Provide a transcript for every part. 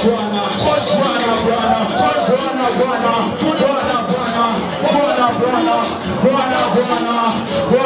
Bwana, Bwana, Bwana, Bwana, Bwana, Bwana,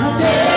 Yeah.